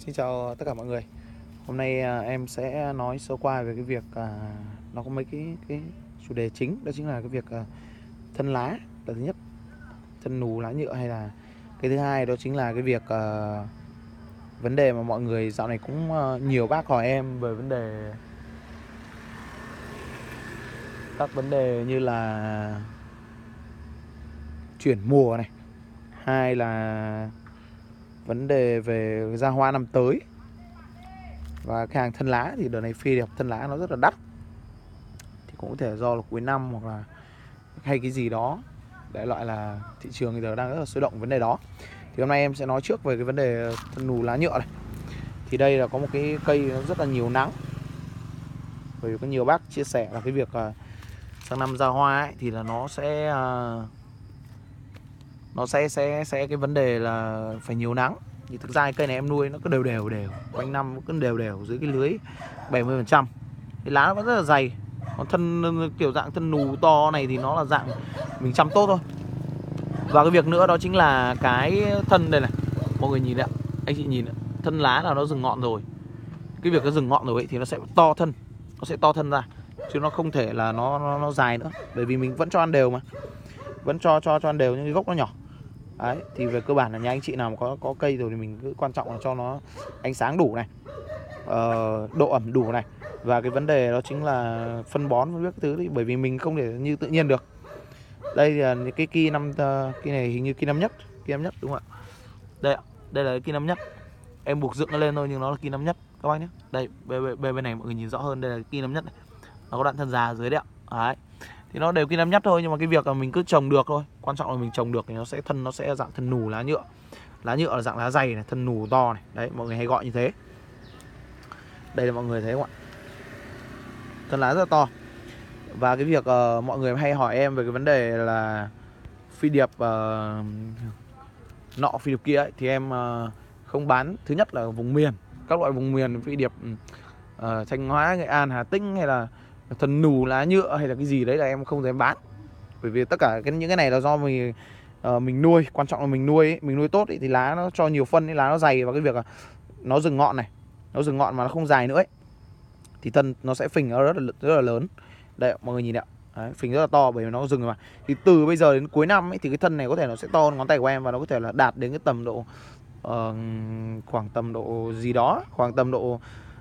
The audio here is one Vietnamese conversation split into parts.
Xin chào tất cả mọi người. Hôm nay à, em sẽ nói sơ qua về cái việc à, nó có mấy cái cái chủ đề chính đó chính là cái việc à, thân lá là thứ nhất, thân nù lá nhựa hay là cái thứ hai đó chính là cái việc à, vấn đề mà mọi người dạo này cũng à, nhiều bác hỏi em về vấn đề các vấn đề như là chuyển mùa này, hai là vấn đề về ra hoa năm tới. Và cái hàng thân lá thì đợt này phi đẹp thân lá nó rất là đắt. Thì cũng có thể do là cuối năm hoặc là hay cái gì đó đại loại là thị trường bây giờ đang rất là sôi động vấn đề đó. Thì hôm nay em sẽ nói trước về cái vấn đề thân nù lá nhựa này. Thì đây là có một cái cây nó rất là nhiều nắng. Bởi vì có nhiều bác chia sẻ là cái việc à, sang năm ra hoa ấy, thì là nó sẽ uh, nó sẽ sẽ sẽ cái vấn đề là phải nhiều nắng. Thì thực ra cái cây này em nuôi nó cứ đều đều đều. Quanh năm cứ đều đều dưới cái lưới 70 phần trăm. Cái lá nó vẫn rất là dày. Còn thân kiểu dạng thân nù to này thì nó là dạng mình chăm tốt thôi. Và cái việc nữa đó chính là cái thân đây này. Mọi người nhìn ạ. Anh chị nhìn đấy. thân lá là nó dừng ngọn rồi. Cái việc nó dừng ngọn rồi ấy, thì nó sẽ to thân. Nó sẽ to thân ra. Chứ nó không thể là nó nó, nó dài nữa. Bởi vì mình vẫn cho ăn đều mà. Vẫn cho cho cho ăn đều nhưng cái gốc nó nhỏ đấy thì về cơ bản là nhà anh chị nào mà có có cây rồi thì mình cứ quan trọng là cho nó ánh sáng đủ này. Uh, độ ẩm đủ này. Và cái vấn đề đó chính là phân bón với các thứ đấy bởi vì mình không thể như tự nhiên được. Đây là cái kia năm ờ, kia này hình như kia năm nhất kia năm nhất đúng không ạ? Đây ạ đây là cái năm nhất. Em buộc dựng nó lên thôi nhưng nó là kia năm nhất. Các bác nhé. Đây bên, bên, bên này mọi người nhìn rõ hơn đây là kia năm nhất này. nó có đoạn thân già dưới đấy ạ. Đấy thì nó đều kim nam nhất thôi nhưng mà cái việc là mình cứ trồng được thôi. Quan trọng là mình trồng được thì nó sẽ thân nó sẽ dạng thân nù lá nhựa. Lá nhựa là dạng lá dày này thân nù to này. Đấy mọi người hay gọi như thế. Đây là mọi người thấy không ạ? Thân lá rất là to. Và cái việc uh, mọi người hay hỏi em về cái vấn đề là phi điệp uh, nọ phi điệp kia ấy, thì em uh, không bán. Thứ nhất là vùng miền. Các loại vùng miền phi điệp uh, thanh hóa nghệ an hà tĩnh hay là thần nù lá nhựa hay là cái gì đấy là em không dám bán. Bởi vì tất cả cái những cái này là do mình uh, mình nuôi quan trọng là mình nuôi ấy, mình nuôi tốt ấy, thì lá nó cho nhiều phân ấy, lá nó dày và cái việc là nó dừng ngọn này nó dừng ngọn mà nó không dài nữa ấy thì thân nó sẽ phình nó rất là rất là lớn. Đây mọi người nhìn ạ. Đấy, phình rất là to bởi vì nó dừng rồi mà. Thì từ bây giờ đến cuối năm ấy thì cái thân này có thể nó sẽ to hơn ngón tay của em và nó có thể là đạt đến cái tầm độ uh, khoảng tầm độ gì đó khoảng tầm độ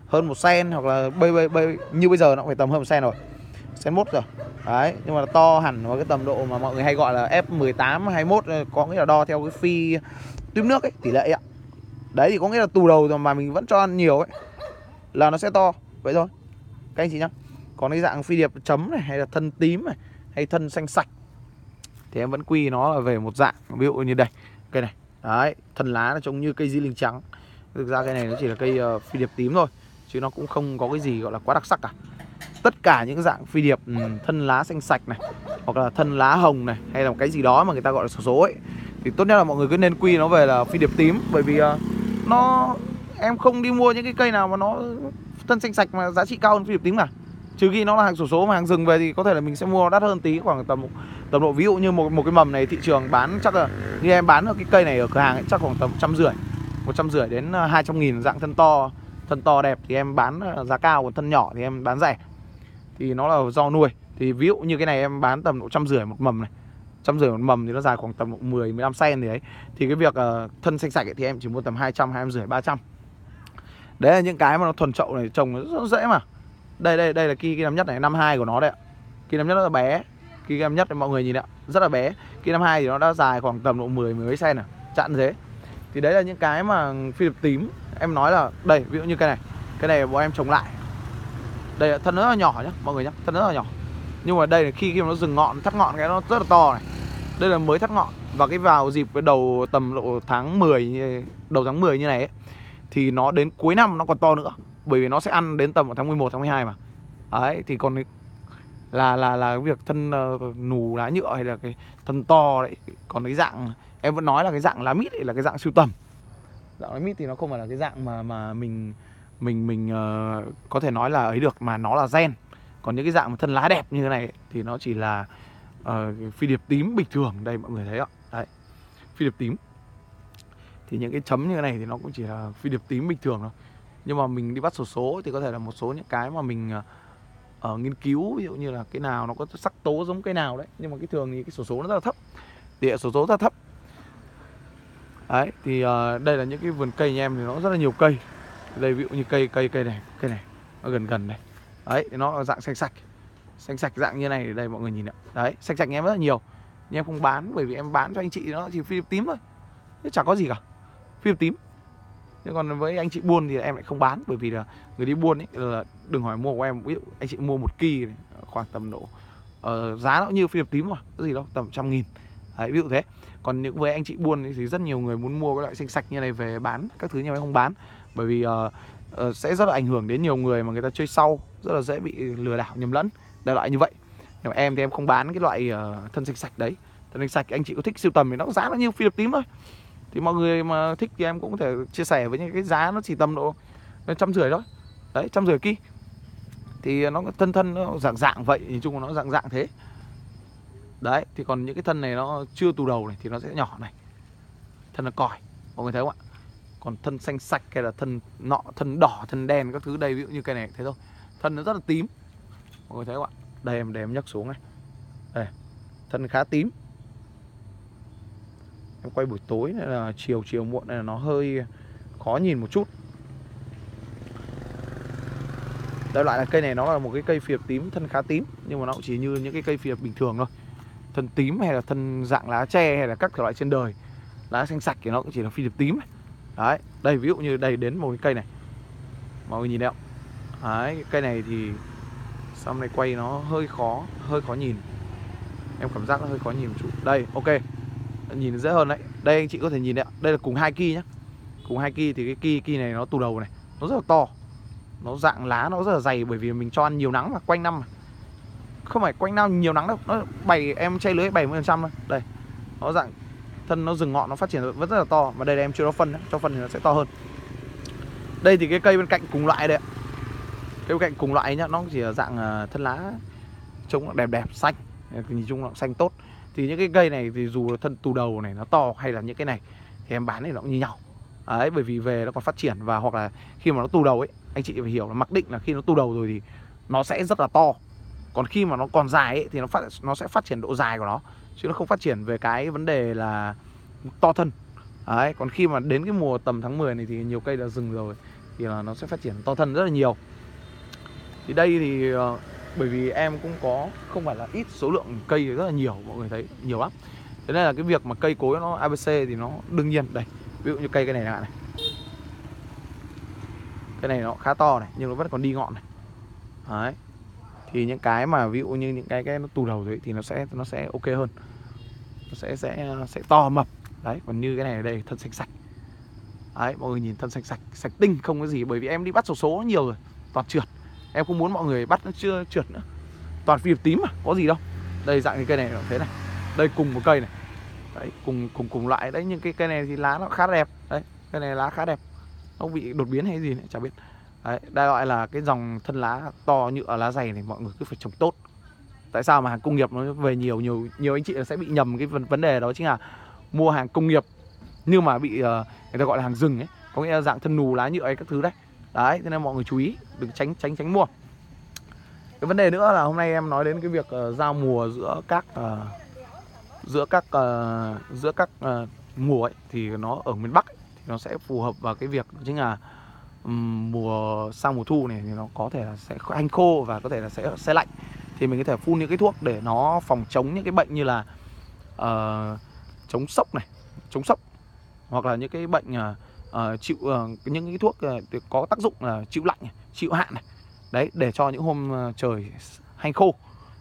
hơn một sen hoặc là bây, bây, bây, như bây giờ nó cũng phải tầm hơn một sen rồi. Sen mốt rồi. Đấy nhưng mà to hẳn vào cái tầm độ mà mọi người hay gọi là F18 21 ờ, có nghĩa là đo theo cái phi tuyếp nước ấy tỷ lệ ạ. Đấy thì có nghĩa là tù đầu rồi mà mình vẫn cho ăn nhiều ấy là nó sẽ to. Vậy thôi. Các anh chị nhá. Còn cái dạng phi điệp chấm này hay là thân tím này hay thân xanh sạch thì em vẫn quy nó là về một dạng. Ví dụ như đây cây này. Đấy thân lá nó trông như cây di linh trắng. Thực ra cây này nó chỉ là cây uh, phi điệp tím thôi chứ nó cũng không có cái gì gọi là quá đặc sắc cả. Tất cả những dạng phi điệp ừ, thân lá xanh sạch này hoặc là thân lá hồng này hay là một cái gì đó mà người ta gọi là số số ấy thì tốt nhất là mọi người cứ nên quy nó về là phi điệp tím. Bởi vì uh, nó em không đi mua những cái cây nào mà nó thân xanh sạch mà giá trị cao hơn phi điệp tím cả. Trừ khi nó là hàng sổ số mà hàng rừng về thì có thể là mình sẽ mua đắt hơn tí khoảng tầm tầm độ. Ví dụ như một một cái mầm này thị trường bán chắc là như em bán ở cái cây này ở cửa hàng ấy, chắc khoảng tầm trăm rưỡi một trăm rưỡi đến ờ, hai trăm nghìn dạng thân to thân to đẹp thì em bán à, giá cao còn thân nhỏ thì em bán rẻ. Thì nó là do nuôi. Thì ví dụ như cái này em bán tầm độ trăm rưỡi một mầm này. Trăm rưỡi một mầm thì nó dài khoảng tầm 10 15 cm thì đấy. Thì cái việc uh, thân xanh sạch ấy, thì em chỉ mua tầm 200 200 rưỡi 300 đấy là những cái mà nó thuần chậu này trồng nó rất dễ mà. Đây đây đây là kỳ cái năm nhất này năm hai của nó đấy ạ. Kỳ năm nhất nó là bé. Kỳ năm nhất mọi người nhìn ạ rất là bé. Kỳ năm hai thì nó đã dài khoảng tầm độ 10 10 cm này chặn dế thì đấy là những cái mà phi điệp tím. Em nói là đây ví dụ như cái này. Cái này bọn em trồng lại. Đây thân rất là nhỏ nhá mọi người nhá. Thân rất là nhỏ. Nhưng mà đây là khi khi mà nó dừng ngọn thắt ngọn cái nó rất là to này. Đây là mới thắt ngọn. Và cái vào dịp cái đầu tầm độ tháng 10 đầu tháng 10 như này ấy, thì nó đến cuối năm nó còn to nữa. Bởi vì nó sẽ ăn đến tầm tháng 11 tháng 12 mà. Đấy thì còn là là là cái việc thân uh, nù lá nhựa hay là cái thân to đấy còn cái dạng em vẫn nói là cái dạng lá mít là cái dạng sưu tầm. Dạng lá mít thì nó không phải là cái dạng mà mà mình mình mình uh, có thể nói là ấy được mà nó là gen. Còn những cái dạng mà thân lá đẹp như thế này thì nó chỉ là uh, phi điệp tím bình thường. Đây mọi người thấy ạ đấy phi điệp tím. Thì những cái chấm như thế này thì nó cũng chỉ là phi điệp tím bình thường thôi. Nhưng mà mình đi bắt sổ số thì có thể là một số những cái mà mình ở nghiên cứu ví dụ như là cái nào nó có sắc tố giống cái nào đấy. Nhưng mà cái thường thì cái sổ số nó rất là thấp. Tỷ lệ sổ số rất là thấp. Đấy thì uh, đây là những cái vườn cây nhà em thì nó rất là nhiều cây. Đây ví dụ như cây cây cây này cây này nó gần gần này. Đấy thì nó dạng xanh sạch. Xanh sạch dạng như này thì đây mọi người nhìn ạ. Đấy xanh sạch em rất là nhiều. Nhưng em không bán bởi vì em bán cho anh chị nó chỉ phim tím thôi. Chứ chẳng có gì cả. Phim tím. Nhưng còn với anh chị buôn thì em lại không bán bởi vì là người đi buôn ấy là đừng hỏi mua của em ví dụ anh chị mua một kỳ này, khoảng tầm độ uh, giá nó như phi tím mà cái gì đâu tầm trăm nghìn. Đấy ví dụ thế. Còn những với anh chị buôn thì rất nhiều người muốn mua cái loại xanh sạch như này về bán các thứ nhưng em không bán. Bởi vì uh, uh, sẽ rất là ảnh hưởng đến nhiều người mà người ta chơi sau rất là dễ bị lừa đảo nhầm lẫn đại loại như vậy. Nhưng mà em thì em không bán cái loại uh, thân xanh sạch đấy. Thân xanh sạch anh chị có thích siêu tầm thì nó giá nó như phi điệp tím thôi. Thì mọi người mà thích thì em cũng có thể chia sẻ với những cái giá nó chỉ tầm độ trăm rưỡi thôi. Đấy trăm rưỡi kia thì nó thân thân, nó dạng dạng vậy, nhìn chung nó dạng dạng thế. Đấy, thì còn những cái thân này nó chưa tù đầu này thì nó sẽ nhỏ này. Thân là còi, mọi người thấy không ạ? Còn thân xanh sạch hay là thân nọ, thân đỏ, thân đen các thứ đây, ví dụ như cái này thế thôi thân nó rất là tím. Mọi người thấy không ạ? Đây, em để em nhấc xuống này. Đây, thân khá tím. Em quay buổi tối này là chiều chiều muộn này là nó hơi khó nhìn một chút. Đây loại là cây này nó là một cái cây phiệp tím, thân khá tím, nhưng mà nó cũng chỉ như những cái cây phiệp bình thường thôi. Thân tím hay là thân dạng lá tre hay là các thể loại trên đời. Lá xanh sạch thì nó cũng chỉ là phiệp tím đấy, đây, ví dụ như đây đến một cái cây này. Mọi người nhìn đấy không? Đấy cái cây này thì xong này quay nó hơi khó hơi khó nhìn. Em cảm giác nó hơi khó nhìn một chút. Đây, ok. Nhìn dễ hơn đấy. Đây anh chị có thể nhìn đấy đây là cùng hai ki nhá. Cùng hai ki thì cái ki ki này nó tù đầu này. Nó rất là to nó dạng lá nó rất là dày bởi vì mình cho ăn nhiều nắng mà, quanh năm mà. Không phải quanh năm nhiều nắng đâu, nó bảy, em che lưới 70 phần trăm thôi. Đây, nó dạng thân nó rừng ngọn, nó phát triển vẫn rất là to. Mà đây là em chưa cho phân cho phân thì nó sẽ to hơn. Đây thì cái cây bên cạnh cùng loại đấy ạ. Cây bên cạnh cùng loại nhá, nó chỉ là dạng à, thân lá trông đẹp đẹp, xanh. Nhìn chung nó xanh tốt. Thì những cái cây này thì dù thân tù đầu này nó to hay là những cái này, thì em bán thì nó cũng như nhau. Đấy, bởi vì về nó còn phát triển và hoặc là khi mà nó tù đầu ấy anh chị phải hiểu là mặc định là khi nó tu đầu rồi thì nó sẽ rất là to. Còn khi mà nó còn dài ấy, thì nó phát nó sẽ phát triển độ dài của nó chứ nó không phát triển về cái vấn đề là to thân. Đấy còn khi mà đến cái mùa tầm tháng 10 này thì nhiều cây đã dừng rồi thì là nó sẽ phát triển to thân rất là nhiều. Thì đây thì ờ, bởi vì em cũng có không phải là ít số lượng cây rất là nhiều mọi người thấy nhiều lắm. Thế nên là cái việc mà cây cối nó abc thì nó đương nhiên. Đây ví dụ như cây cái này này cái này nó khá to này, nhưng nó vẫn còn đi ngọn này. Đấy. Thì những cái mà ví dụ như những cái cái nó tù đầu rồi thì nó sẽ nó sẽ ok hơn. Nó sẽ sẽ sẽ to mập. Đấy, còn như cái này ở đây, thân sạch sạch. Đấy, mọi người nhìn thân sạch sạch sạch tinh, không có gì, bởi vì em đi bắt số số nhiều rồi, toàn trượt. Em không muốn mọi người bắt nó chưa trượt nữa. Toàn phi tím mà có gì đâu. Đây, dạng cái cây này thế này. Đây, cùng một cây này. Đấy, cùng cùng cùng loại đấy, nhưng cái cây này thì lá nó khá đẹp. Đấy cây này lá khá đẹp không bị đột biến hay gì nữa chả biết. Đấy đại loại là cái dòng thân lá to nhựa lá dày này mọi người cứ phải trồng tốt. Tại sao mà hàng công nghiệp nó về nhiều nhiều nhiều anh chị sẽ bị nhầm cái vấn vấn đề đó chính là mua hàng công nghiệp nhưng mà bị uh, người ta gọi là hàng rừng ấy. Có nghĩa là dạng thân nù lá nhựa ấy các thứ đấy. Đấy thế nên mọi người chú ý đừng tránh tránh tránh mua. Cái vấn đề nữa là hôm nay em nói đến cái việc uh, giao mùa giữa các uh, giữa các uh, giữa các uh, mùa ấy thì nó ở miền Bắc ấy, nó sẽ phù hợp vào cái việc chính là um, mùa sang mùa thu này thì nó có thể là sẽ hanh khô và có thể là sẽ sẽ lạnh. Thì mình có thể phun những cái thuốc để nó phòng chống những cái bệnh như là uh, chống sốc này chống sốc hoặc là những cái bệnh uh, chịu uh, những cái thuốc uh, có tác dụng là chịu lạnh chịu hạn này. Đấy để cho những hôm uh, trời hanh khô.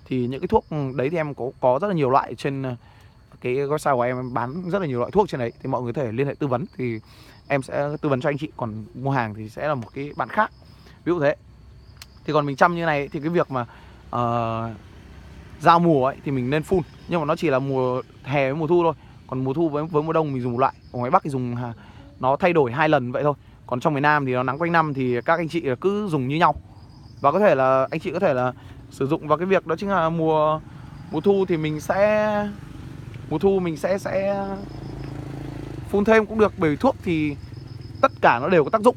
Thì những cái thuốc ừ, đấy thì em có có rất là nhiều loại trên cái website của em bán rất là nhiều loại thuốc trên đấy thì mọi người có thể liên hệ tư vấn thì em sẽ tư vấn cho anh chị. Còn mua hàng thì sẽ là một cái bạn khác. Ví dụ thế. Thì còn mình chăm như này thì cái việc mà uh, giao mùa ấy thì mình nên phun. Nhưng mà nó chỉ là mùa hè với mùa thu thôi. Còn mùa thu với với mùa đông mình dùng một loại. Ở ngoài bắc thì dùng à, nó thay đổi hai lần vậy thôi. Còn trong miền nam thì nó nắng quanh năm thì các anh chị cứ dùng như nhau. Và có thể là anh chị có thể là sử dụng vào cái việc đó chính là mùa mùa thu thì mình sẽ mùa thu mình sẽ sẽ phun thêm cũng được bởi vì thuốc thì tất cả nó đều có tác dụng.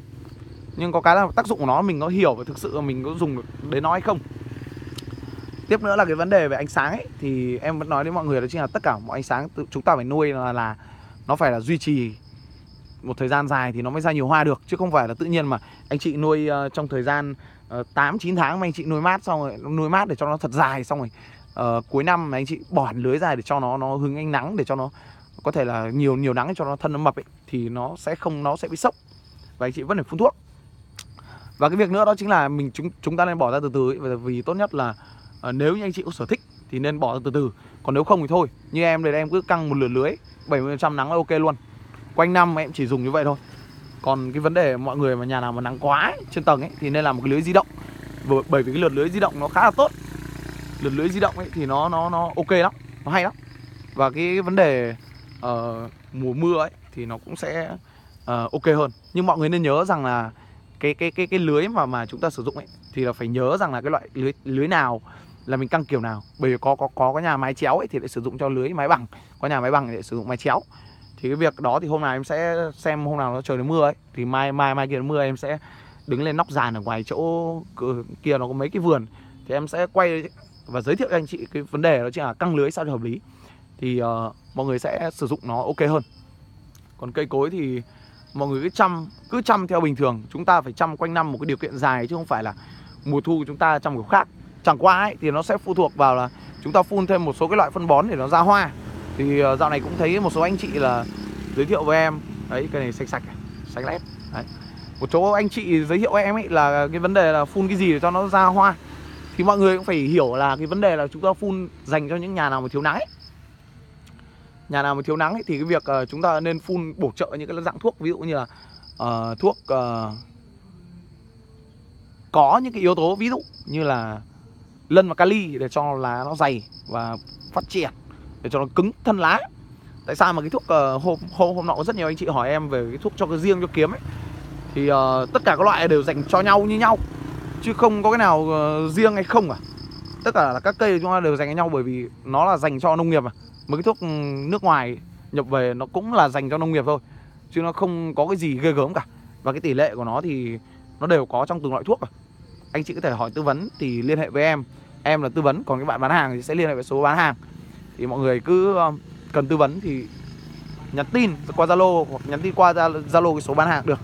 Nhưng có cái là tác dụng của nó mình có hiểu và thực sự mình có dùng được đến nó hay không. Tiếp nữa là cái vấn đề về ánh sáng ấy thì em vẫn nói đến mọi người đó chính là tất cả mọi ánh sáng chúng ta phải nuôi là, là nó phải là duy trì một thời gian dài thì nó mới ra nhiều hoa được chứ không phải là tự nhiên mà anh chị nuôi uh, trong thời gian uh, 8 9 tháng mà anh chị nuôi mát xong rồi nuôi mát để cho nó thật dài xong rồi uh, cuối năm mà anh chị bỏ hẳn lưới dài để cho nó nó hứng ánh nắng để cho nó có thể là nhiều nhiều nắng cho nó thân nó mập ấy thì nó sẽ không nó sẽ bị sốc. Và anh chị vẫn phải phun thuốc. Và cái việc nữa đó chính là mình chúng chúng ta nên bỏ ra từ từ ấy, vì tốt nhất là uh, nếu như anh chị có sở thích thì nên bỏ ra từ từ. Còn nếu không thì thôi như em thì em cứ căng một lượt lưới 70% nắng là ok luôn. Quanh năm em chỉ dùng như vậy thôi. Còn cái vấn đề mọi người mà nhà nào mà nắng quá ấy, trên tầng ấy thì nên làm một cái lưới di động. Bởi vì cái lượt lưới di động nó khá là tốt lượt lưới di động ấy thì nó nó nó ok lắm nó hay lắm. Và cái vấn đề uh, mùa mưa ấy thì nó cũng sẽ uh, ok hơn. Nhưng mọi người nên nhớ rằng là cái cái cái cái lưới mà mà chúng ta sử dụng ấy thì là phải nhớ rằng là cái loại lưới lưới nào là mình căng kiểu nào. Bởi vì có có có cái nhà máy chéo ấy thì lại sử dụng cho lưới máy bằng có nhà máy bằng thì lại sử dụng máy chéo. Thì cái việc đó thì hôm nào em sẽ xem hôm nào nó trời nó mưa ấy thì mai mai mai kia nó mưa em sẽ đứng lên nóc giàn ở ngoài chỗ ừ, kia nó có mấy cái vườn. Thì em sẽ quay và giới thiệu cho anh chị cái vấn đề đó chính là căng lưới sao cho hợp lý. Thì uh, mọi người sẽ sử dụng nó ok hơn. Còn cây cối thì mọi người cứ chăm cứ chăm theo bình thường. Chúng ta phải chăm quanh năm một cái điều kiện dài chứ không phải là mùa thu chúng ta chăm kiểu khác. Chẳng qua ấy thì nó sẽ phụ thuộc vào là chúng ta phun thêm một số cái loại phân bón để nó ra hoa. Thì uh, dạo này cũng thấy một số anh chị là giới thiệu với em. Đấy cái này sạch sạch sạch lét. Đấy. Một chỗ anh chị giới thiệu với em ấy là cái vấn đề là phun cái gì để cho nó ra hoa thì mọi người cũng phải hiểu là cái vấn đề là chúng ta phun dành cho những nhà nào mà thiếu nắng ấy. Nhà nào mà thiếu nắng ấy, thì cái việc uh, chúng ta nên phun bổ trợ những cái dạng thuốc ví dụ như là uh, thuốc uh, có những cái yếu tố ví dụ như là lân và kali để cho lá nó dày và phát triển để cho nó cứng thân lá. Tại sao mà cái thuốc uh, hôm hôm hôm nọ có rất nhiều anh chị hỏi em về cái thuốc cho cái riêng cho kiếm ấy. Thì uh, tất cả các loại đều dành cho nhau như nhau chứ không có cái nào uh, riêng hay không cả tất cả là các cây chúng ta đều dành cho nhau bởi vì nó là dành cho nông nghiệp mà. Mấy cái thuốc ừ, nước ngoài nhập về nó cũng là dành cho nông nghiệp thôi chứ nó không có cái gì ghê gớm cả. Và cái tỷ lệ của nó thì nó đều có trong từng loại thuốc à anh chị có thể hỏi tư vấn thì liên hệ với em. Em là tư vấn còn các bạn bán hàng thì sẽ liên hệ với số bán hàng. Thì mọi người cứ ờ, cần tư vấn thì nhắn tin qua zalo hoặc nhắn tin qua zalo cái số bán hàng được.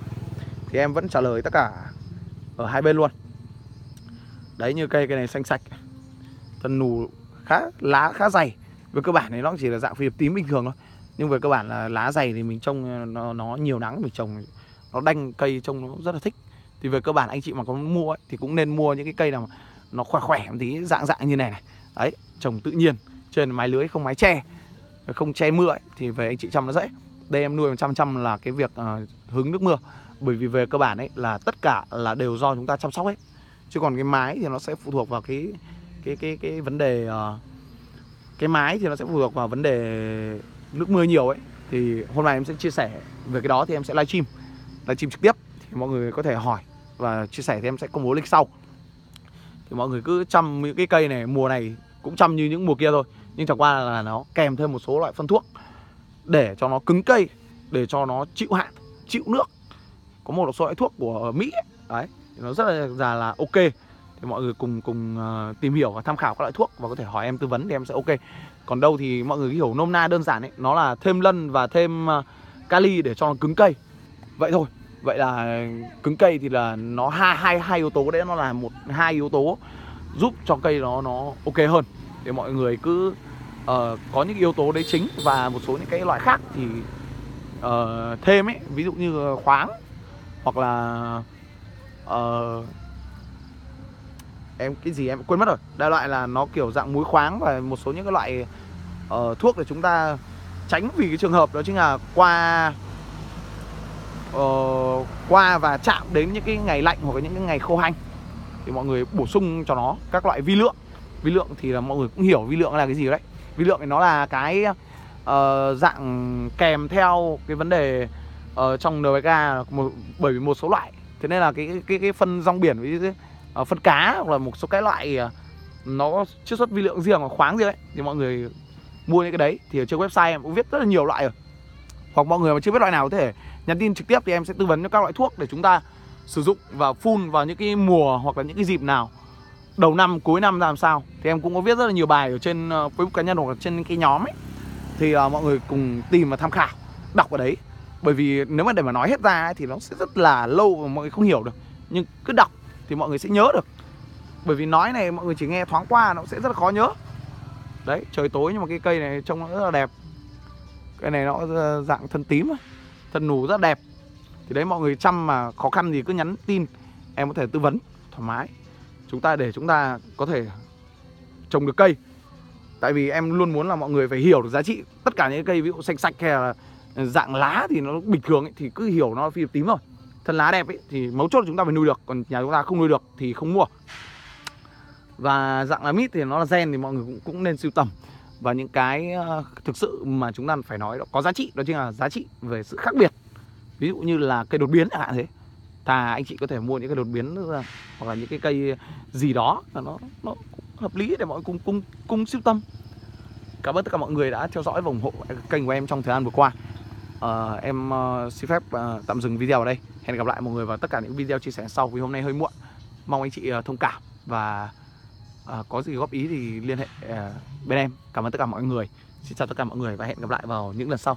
Thì em vẫn trả lời tất cả ở hai bên luôn đấy như cây cây này xanh sạch. Thân nù khá lá khá dày. Về cơ bản thì nó chỉ là dạng phi tím bình thường thôi. Nhưng về cơ bản là lá dày thì mình trông ờ, nó, nó nhiều nắng mình trồng nó đanh cây trông nó rất là thích. Thì về cơ bản anh chị mà có mua ấy, thì cũng nên mua những cái cây nào mà nó khỏe khỏe một tí dạng dạng như này này. Đấy trồng tự nhiên trên mái lưới không mái che không che mưa ấy, thì về anh chị chăm nó dễ. Đây em nuôi trăm trăm là cái việc uh, hứng nước mưa. Bởi vì về cơ bản ấy là tất cả là đều do chúng ta chăm sóc ấy chứ còn cái mái thì nó sẽ phụ thuộc vào cái cái cái cái vấn đề uh, cái mái thì nó sẽ phụ thuộc vào vấn đề nước mưa nhiều ấy. Thì hôm nay em sẽ chia sẻ về cái đó thì em sẽ livestream livestream trực tiếp. Thì mọi người có thể hỏi và chia sẻ thì em sẽ công bố link sau. Thì mọi người cứ chăm những cái cây này mùa này cũng chăm như những mùa kia thôi. Nhưng chẳng qua là nó kèm thêm một số loại phân thuốc để cho nó cứng cây để cho nó chịu hạn chịu nước. Có một số loại thuốc của mỹ ấy. đấy nó rất là già là ok. Thì mọi người cùng cùng uh, tìm hiểu và tham khảo các loại thuốc và có thể hỏi em tư vấn thì em sẽ ok. Còn đâu thì mọi người hiểu nôm na đơn giản ấy nó là thêm lân và thêm uh, kali để cho nó cứng cây. Vậy thôi. Vậy là cứng cây thì là nó hai hai hai yếu tố đấy nó là một hai yếu tố giúp cho cây nó nó ok hơn. Để mọi người cứ uh, có những yếu tố đấy chính và một số những cái loại khác thì uh, thêm ấy ví dụ như khoáng hoặc là uh, em cái gì em quên mất rồi. Đại loại là nó kiểu dạng muối khoáng và một số những cái loại uh, thuốc để chúng ta tránh vì cái trường hợp đó chính là qua uh, qua và chạm đến những cái ngày lạnh hoặc là những cái ngày khô hanh. Thì mọi người bổ sung cho nó các loại vi lượng. Vi lượng thì là mọi người cũng hiểu vi lượng là cái gì đấy. Vi lượng thì nó là cái uh, dạng kèm theo cái vấn đề uh, trong NPK một, bởi vì một số loại thế nên là cái cái cái phân rong biển với uh, ờ, phân cá hoặc là một số cái loại uh, nó chiết xuất vi lượng riêng hoặc khoáng riêng ấy thì mọi người mua những cái đấy. Thì ở trên website em cũng viết rất là nhiều loại rồi. Hoặc mọi người mà chưa biết loại nào có thể nhắn tin trực tiếp thì em sẽ tư vấn cho các loại thuốc để chúng ta sử dụng và phun vào những cái mùa hoặc là những cái dịp nào đầu năm cuối năm làm sao. Thì em cũng có viết rất là nhiều bài ở trên ờ, Facebook cá nhân hoặc là trên cái nhóm ấy. Thì uh, mọi người cùng tìm và tham khảo đọc ở đấy bởi vì nếu mà để mà nói hết ra ấy, thì nó sẽ rất là lâu và mọi người không hiểu được. Nhưng cứ đọc thì mọi người sẽ nhớ được. Bởi vì nói này mọi người chỉ nghe thoáng qua nó sẽ rất là khó nhớ. Đấy trời tối nhưng mà cái cây này trông nó rất là đẹp. Cây này nó ờ, dạng thân tím thân nù rất đẹp. Thì đấy mọi người chăm mà khó khăn gì cứ nhắn tin em có thể tư vấn thoải mái. Chúng ta để chúng ta có thể trồng được cây. Tại vì em luôn muốn là mọi người phải hiểu được giá trị tất cả những cây ví dụ xanh sạch hay là dạng lá thì nó bình thường ấy, thì cứ hiểu nó phi tím rồi. Thân lá đẹp ấy thì mấu chốt là chúng ta phải nuôi được còn nhà chúng ta không nuôi được thì không mua. Và dạng lá mít thì nó là gen thì mọi người cũng, cũng nên sưu tầm. Và những cái ờ, thực sự mà chúng ta phải nói đó có giá trị đó chính là giá trị về sự khác biệt. Ví dụ như là cây đột biến chẳng hạn thế. Thà anh chị có thể mua những cái đột biến hoặc là những cái cây gì đó là nó nó hợp lý để mọi người cùng cùng cùng sưu tầm. Cảm ơn tất cả mọi người đã theo dõi và ủng hộ kênh của em trong thời gian vừa qua uh, em uh, xin phép uh, tạm dừng video ở đây. Hẹn gặp lại mọi người vào tất cả những video chia sẻ sau vì hôm nay hơi muộn. Mong anh chị uh, thông cảm và uh, có gì góp ý thì liên hệ uh, bên em. Cảm ơn tất cả mọi người. Xin chào tất cả mọi người và hẹn gặp lại vào những lần sau.